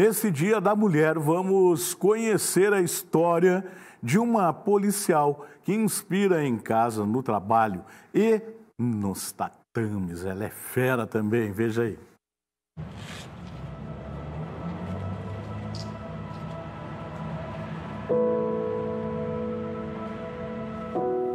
Nesse Dia da Mulher, vamos conhecer a história de uma policial que inspira em casa, no trabalho e nos tatames. Ela é fera também, veja aí.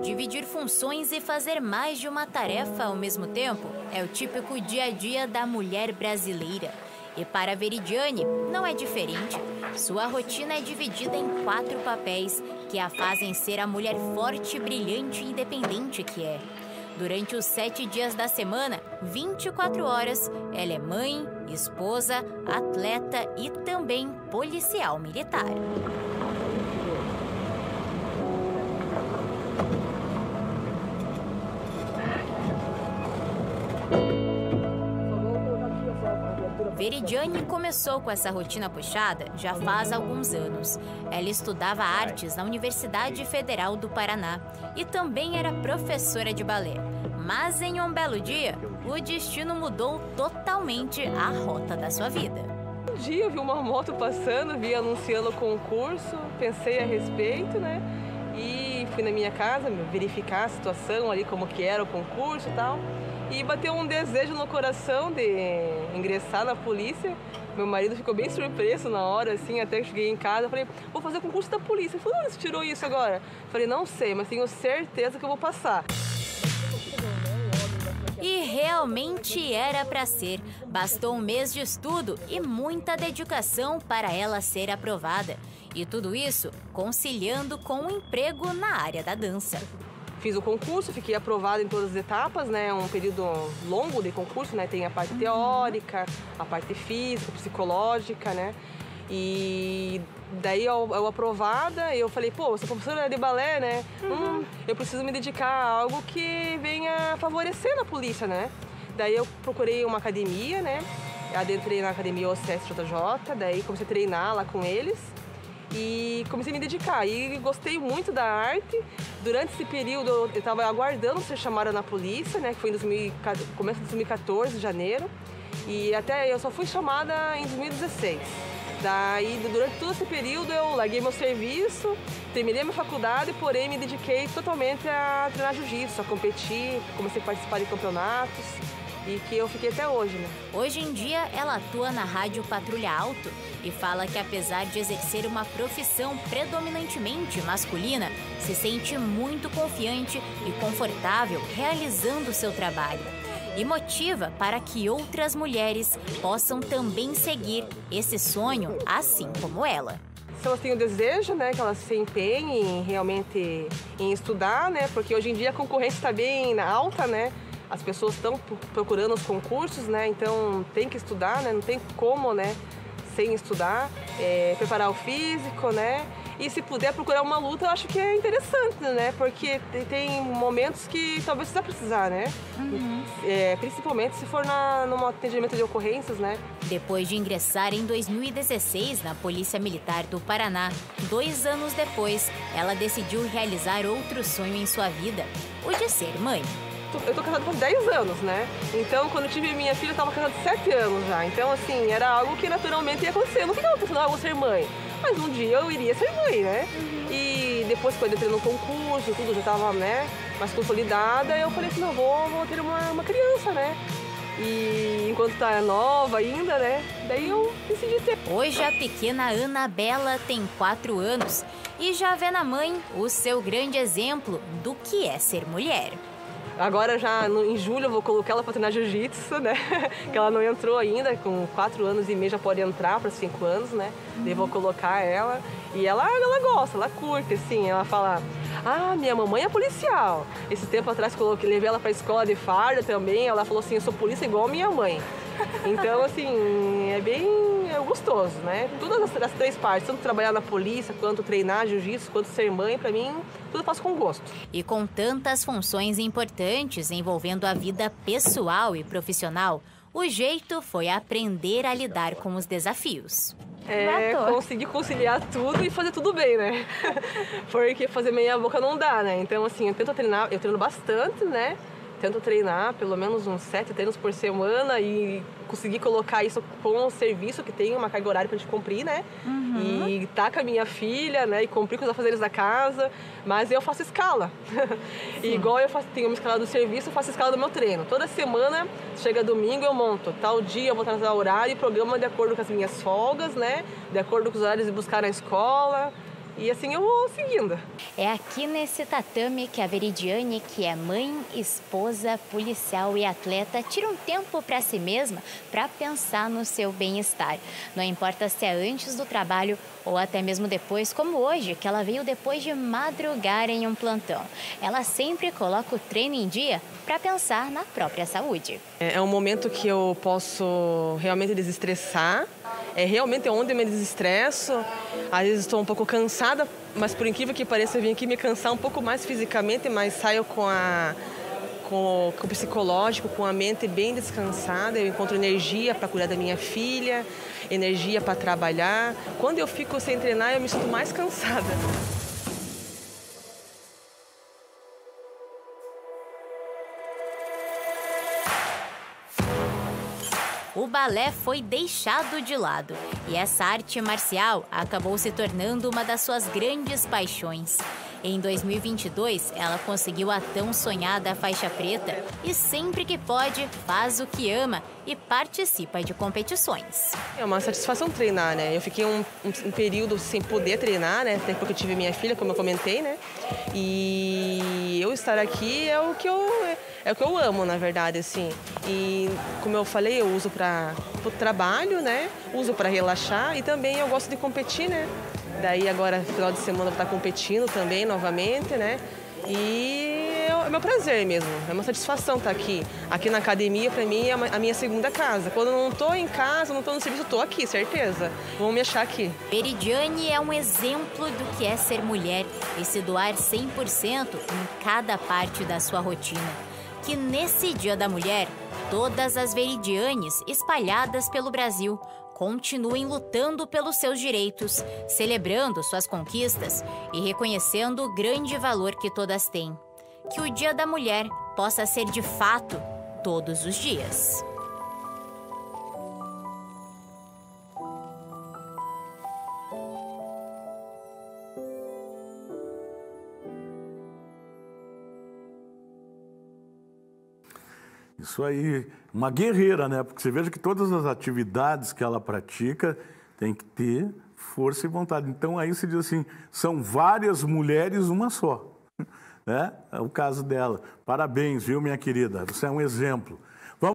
Dividir funções e fazer mais de uma tarefa ao mesmo tempo é o típico dia a dia da mulher brasileira. E para Veridiane, não é diferente. Sua rotina é dividida em quatro papéis que a fazem ser a mulher forte, brilhante e independente que é. Durante os sete dias da semana, 24 horas, ela é mãe, esposa, atleta e também policial militar. Veridiane começou com essa rotina puxada já faz alguns anos. Ela estudava artes na Universidade Federal do Paraná e também era professora de balé. Mas em um belo dia, o destino mudou totalmente a rota da sua vida. Um dia eu vi uma moto passando, vi anunciando o concurso, pensei a respeito, né? E fui na minha casa verificar a situação ali, como que era o concurso e tal. E bateu um desejo no coração de ingressar na polícia. Meu marido ficou bem surpreso na hora, assim, até que cheguei em casa. Falei, vou fazer concurso da polícia. Ele falou, onde você tirou isso agora? Falei, não sei, mas tenho certeza que eu vou passar. E realmente era para ser. Bastou um mês de estudo e muita dedicação para ela ser aprovada. E tudo isso conciliando com o um emprego na área da dança. Fiz o concurso, fiquei aprovada em todas as etapas, né? É um período longo de concurso, né? Tem a parte teórica, a parte física, psicológica, né? E daí eu, eu aprovada, eu falei, pô, eu sou professora de balé, né? Uhum. Hum, eu preciso me dedicar a algo que venha favorecer na polícia, né? Daí eu procurei uma academia, né? Adentrei na academia OCSJJ, daí comecei a treinar lá com eles e comecei a me dedicar. E gostei muito da arte. Durante esse período eu estava aguardando ser chamada na polícia, né, que foi em 2000, começo de 2014, janeiro. E até eu só fui chamada em 2016. Daí, durante todo esse período, eu larguei meu serviço, terminei minha faculdade, porém me dediquei totalmente a treinar jiu-jitsu, a competir, comecei a participar de campeonatos e que eu fiquei até hoje, né? Hoje em dia, ela atua na rádio Patrulha Alto e fala que apesar de exercer uma profissão predominantemente masculina, se sente muito confiante e confortável realizando seu trabalho. E motiva para que outras mulheres possam também seguir esse sonho, assim como ela se elas têm o desejo, né, que elas se empenhem realmente em estudar, né, porque hoje em dia a concorrência está bem alta, né, as pessoas estão procurando os concursos, né? Então tem que estudar, né? Não tem como, né? Sem estudar, é, preparar o físico, né? E se puder procurar uma luta, eu acho que é interessante, né? Porque tem momentos que talvez você vai precisar, né? Uhum. É, principalmente se for na, num atendimento de ocorrências, né? Depois de ingressar em 2016 na Polícia Militar do Paraná, dois anos depois, ela decidiu realizar outro sonho em sua vida, o de ser mãe eu tô casada por 10 anos, né? Então, quando eu tive minha filha, eu tava casada 7 anos já. Então, assim, era algo que naturalmente ia acontecer. Eu não ficava pensando, ah, eu vou ser mãe. Mas um dia eu iria ser mãe, né? Uhum. E depois, quando eu entrei no concurso, tudo já tava, né, mais consolidada, eu falei assim, não, vou, vou ter uma, uma criança, né? E enquanto tá nova ainda, né? Daí eu decidi ter. Hoje a pequena Anabela tem 4 anos e já vê na mãe o seu grande exemplo do que é ser mulher. Agora já no, em julho eu vou colocar ela para treinar jiu-jitsu, né? que ela não entrou ainda, com 4 anos e meio já pode entrar para 5 anos, né? Uhum. Daí vou colocar ela e ela, ela gosta, ela curte, assim, ela fala, ah, minha mamãe é policial. Esse tempo atrás coloquei, levei ela para escola de farda também, ela falou assim, eu sou polícia igual a minha mãe. Então, assim, é bem é gostoso, né? Todas as, as, três partes, tanto trabalhar na polícia, quanto treinar jiu-jitsu, quanto ser mãe, para mim, tudo eu faço com gosto. E com tantas funções importantes envolvendo a vida pessoal e profissional, o jeito foi aprender a lidar com os desafios. É conseguir conciliar tudo e fazer tudo bem, né? Porque fazer meia boca não dá, né? Então, assim, eu tento treinar, eu treino bastante, né? Tento treinar pelo menos uns sete treinos por semana e conseguir colocar isso com o serviço que tem uma carga horária para gente cumprir, né? Uhum. E tá com a minha filha, né? E cumprir com os afazeres da casa. Mas eu faço escala. e igual eu faço, tenho uma escala do serviço, eu faço escala do meu treino. Toda semana, chega domingo, eu monto. Tal dia eu vou estar no horário e programa de acordo com as minhas folgas, né? De acordo com os horários de buscar na escola. E assim eu vou seguindo. É aqui nesse tatame que a Veridiane, que é mãe, esposa, policial e atleta, tira um tempo para si mesma para pensar no seu bem-estar. Não importa se é antes do trabalho ou até mesmo depois, como hoje, que ela veio depois de madrugar em um plantão. Ela sempre coloca o treino em dia para pensar na própria saúde. É, é um momento que eu posso realmente desestressar é realmente onde eu me desestresso. Às vezes estou um pouco cansada, mas por incrível que pareça, eu vim aqui me cansar um pouco mais fisicamente, mas saio com a com, com o psicológico, com a mente bem descansada. Eu encontro energia para cuidar da minha filha, energia para trabalhar. Quando eu fico sem treinar, eu me sinto mais cansada. O balé foi deixado de lado e essa arte marcial acabou se tornando uma das suas grandes paixões. Em 2022, ela conseguiu a tão sonhada faixa preta e sempre que pode, faz o que ama e participa de competições. É uma satisfação treinar, né? Eu fiquei um, um, período sem poder treinar, né? Até porque eu tive minha filha, como eu comentei, né? E eu estar aqui é o que eu é o que eu amo, na verdade, assim. E como eu falei, eu uso para o trabalho, né? Uso para relaxar e também eu gosto de competir, né? Daí agora, final de semana, vou estar competindo também novamente, né? E é, é meu prazer mesmo, é uma satisfação estar aqui. Aqui na academia, para mim, é a minha segunda casa. Quando eu não estou em casa, não estou no serviço, estou aqui, certeza. Vão me achar aqui. Peridiane é um exemplo do que é ser mulher e se doar 100% em cada parte da sua rotina que nesse Dia da Mulher, todas as veridianes espalhadas pelo Brasil continuem lutando pelos seus direitos, celebrando suas conquistas e reconhecendo o grande valor que todas têm. Que o Dia da Mulher possa ser de fato todos os dias. Isso aí, uma guerreira, né? Porque você veja que todas as atividades que ela pratica tem que ter força e vontade. Então aí se diz assim, são várias mulheres uma só. Né? É o caso dela. Parabéns, viu, minha querida? Você é um exemplo.